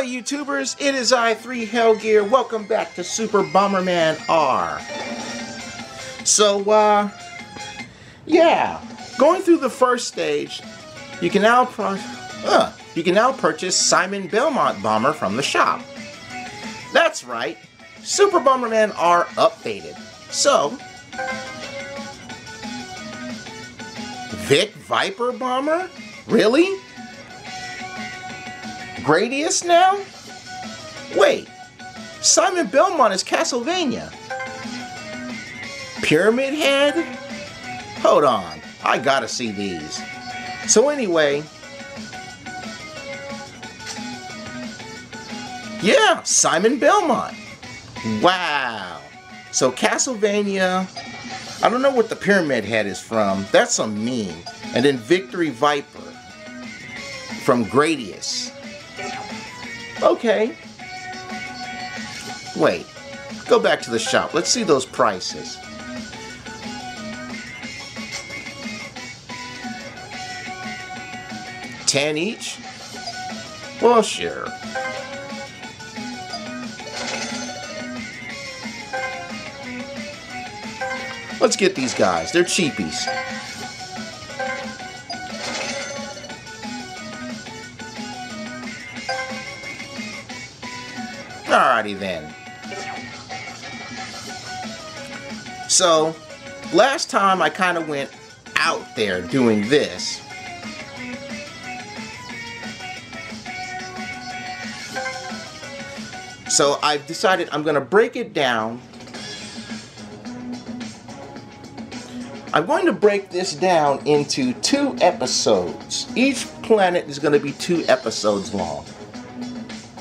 Ahoy YouTubers, it is I, 3 Hellgear. Welcome back to Super Bomberman R. So, uh, yeah, going through the first stage, you can now, uh, you can now purchase Simon Belmont Bomber from the shop. That's right, Super Bomberman R updated. So, Vic Viper Bomber? Really? Gradius now? Wait, Simon Belmont is Castlevania. Pyramid Head? Hold on, I gotta see these. So anyway, yeah, Simon Belmont. Wow. So Castlevania, I don't know what the Pyramid Head is from. That's a meme. And then Victory Viper from Gradius. Okay. Wait. Go back to the shop. Let's see those prices. Ten each? Well, sure. Let's get these guys. They're cheapies. Then. So, last time I kind of went out there doing this. So I've decided I'm going to break it down. I'm going to break this down into two episodes. Each planet is going to be two episodes long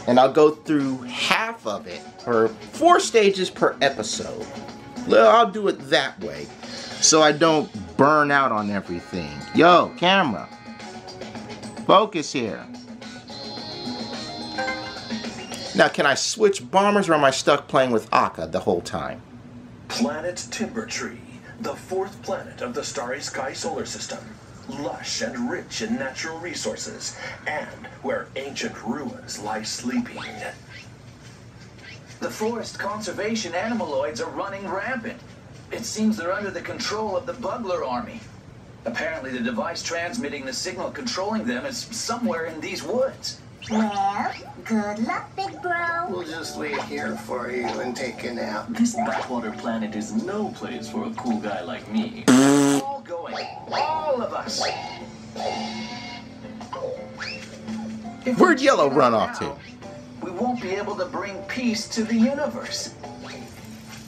and I'll go through half of it, or four stages per episode. Well, I'll do it that way, so I don't burn out on everything. Yo, camera, focus here. Now, can I switch bombers, or am I stuck playing with Aqua the whole time? Planet Timber Tree, the fourth planet of the Starry Sky solar system lush and rich in natural resources, and where ancient ruins lie sleeping. The forest conservation animaloids are running rampant. It seems they're under the control of the Buggler army. Apparently the device transmitting the signal controlling them is somewhere in these woods. Well, good luck, big bro. We'll just wait here for you and take a nap. This backwater planet is no place for a cool guy like me. All going. All of us. If Where'd Yellow run out off to? Now, We won't be able to bring peace to the universe.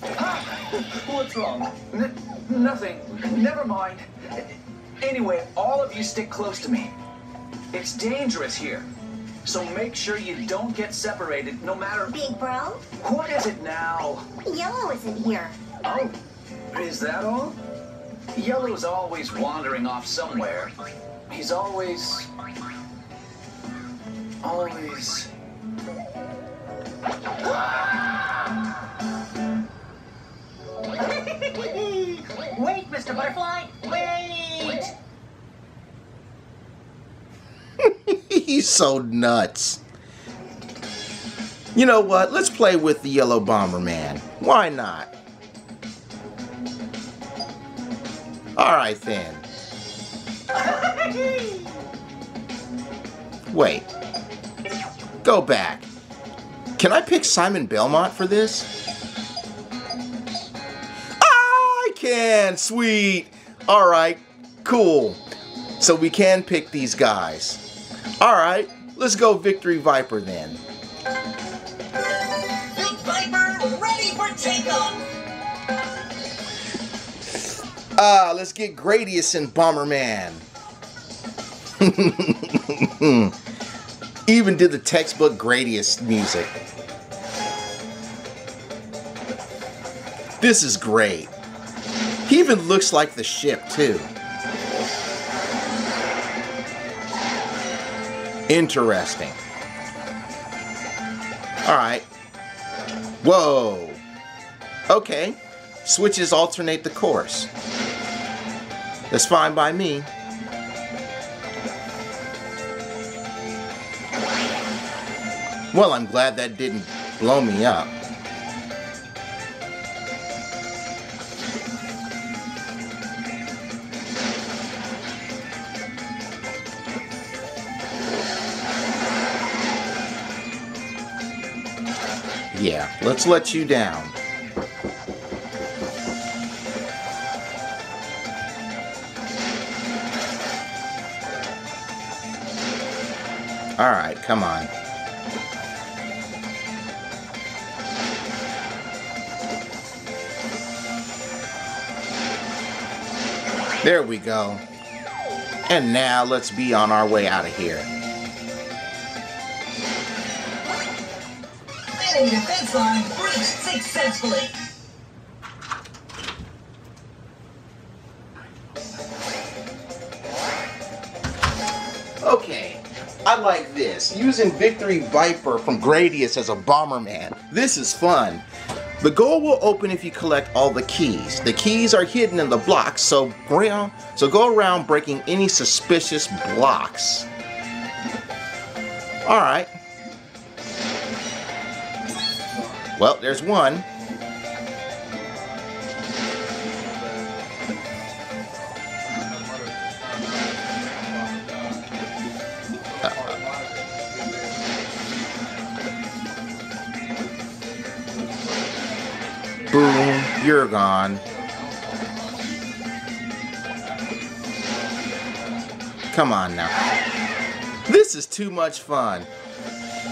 Ah, What's wrong? N- nothing. Never mind. Anyway, all of you stick close to me. It's dangerous here. So make sure you don't get separated, no matter... Big bro, What is it now? Yellow isn't here. Oh, is that all? Yellow's always wandering off somewhere. He's always... Always... Mr. Butterfly! Wait! He's so nuts. You know what? Let's play with the Yellow Bomberman. Why not? Alright then. Wait. Go back. Can I pick Simon Belmont for this? Can! Sweet! Alright, cool. So we can pick these guys. Alright, let's go Victory Viper then. Vic Viper, ready for takeoff! Ah, let's get Gradius and Bomberman. Even did the textbook Gradius music. This is great. He even looks like the ship, too. Interesting. Alright. Whoa. Okay. Switches alternate the course. That's fine by me. Well, I'm glad that didn't blow me up. Yeah, let's let you down. Alright, come on. There we go. And now let's be on our way out of here. Defense line breached successfully. Okay, I like this. Using Victory Viper from Gradius as a Bomberman. This is fun. The goal will open if you collect all the keys. The keys are hidden in the blocks, so, so go around breaking any suspicious blocks. Alright. Well, there's one. Boom, you're gone. Come on now. This is too much fun.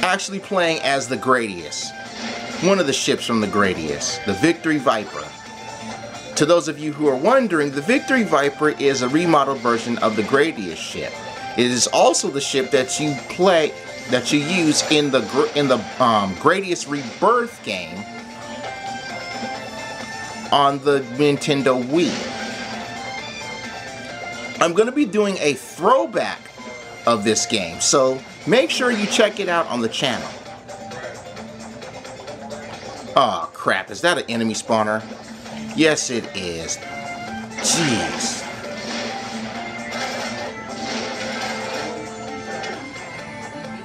Actually playing as the Gradius. One of the ships from the Gradius, the Victory Viper. To those of you who are wondering, the Victory Viper is a remodeled version of the Gradius ship. It is also the ship that you play, that you use in the in the um, Gradius Rebirth game on the Nintendo Wii. I'm going to be doing a throwback of this game, so make sure you check it out on the channel. Oh crap, is that an enemy spawner? Yes it is. Jeez.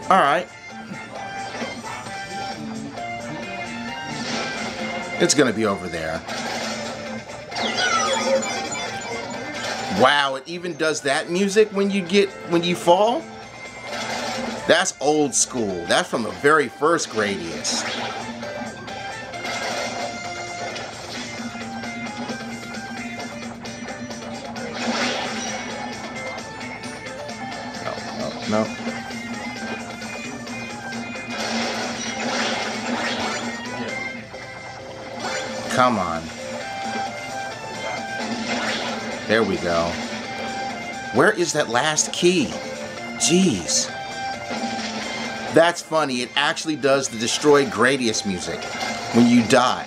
Alright. It's gonna be over there. Wow, it even does that music when you get when you fall? That's old school. That's from the very first Gradius. No. Come on. There we go. Where is that last key? Jeez. That's funny. It actually does the destroy Gradius music when you die.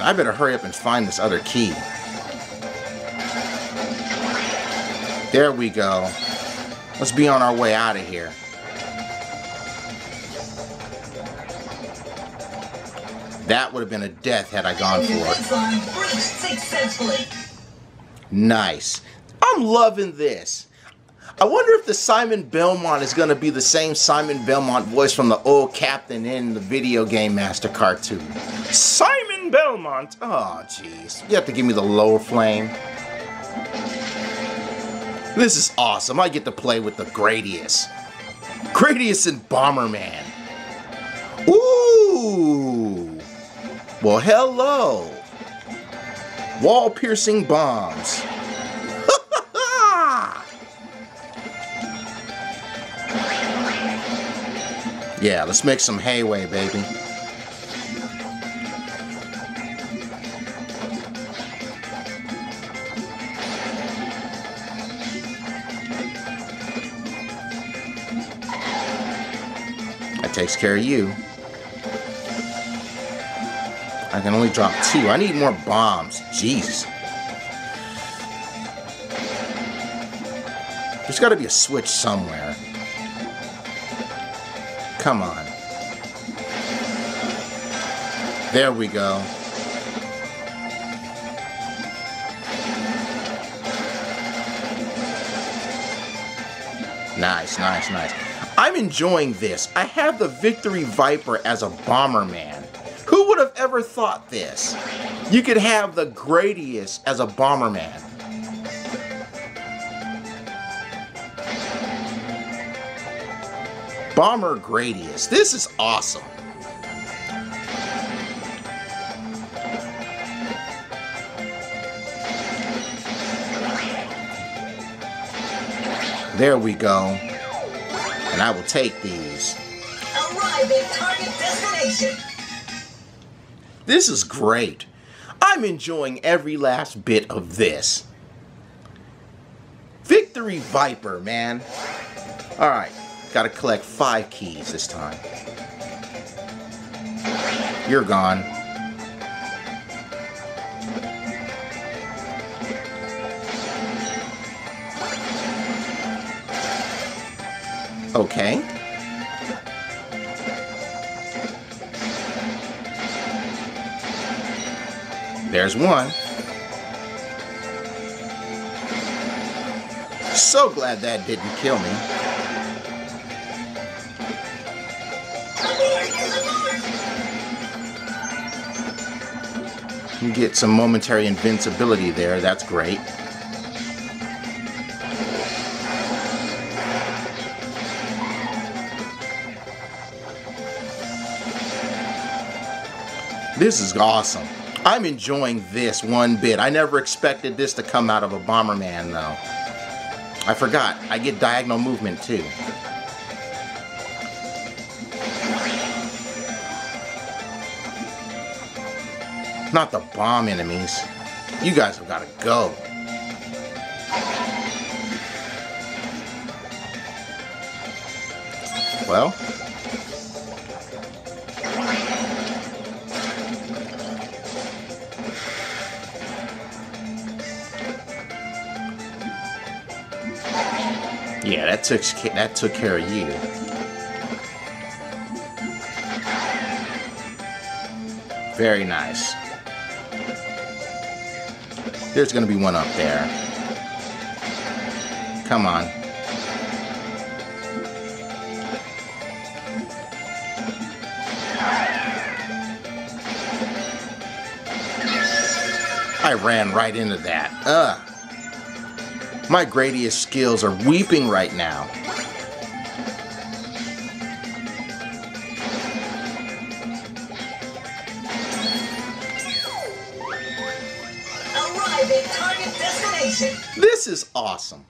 I better hurry up and find this other key. There we go. Let's be on our way out of here. That would have been a death had I gone for it. Nice. I'm loving this. I wonder if the Simon Belmont is going to be the same Simon Belmont voice from the old Captain N the video game Master cartoon. Simon Belmont! Oh, jeez. You have to give me the lower flame. This is awesome. I get to play with the Gradius. Gradius and Bomberman. Ooh! Well, hello! Wall piercing bombs. yeah, let's make some hayway, baby. That takes care of you. I can only drop two. I need more bombs. Jeez. There's got to be a switch somewhere. Come on. There we go. Nice, nice, nice. I'm enjoying this. I have the Victory Viper as a Bomberman. Who would have ever thought this? You could have the Gradius as a Bomberman. Bomber Gradius. This is awesome. There we go. And I will take these. Arrive at target destination. This is great. I'm enjoying every last bit of this. Victory Viper, man. Alright, gotta collect five keys this time. You're gone. Okay. There's one. So glad that didn't kill me. You get some momentary invincibility there. That's great. This is awesome. I'm enjoying this one bit. I never expected this to come out of a Bomberman, though. I forgot. I get diagonal movement, too. Not the bomb enemies. You guys have got to go. Well, Yeah, that took that took care of you. Very nice. There's gonna be one up there. Come on. I ran right into that. Ugh. My Gradius skills are weeping right now. Arrive target destination. This is awesome.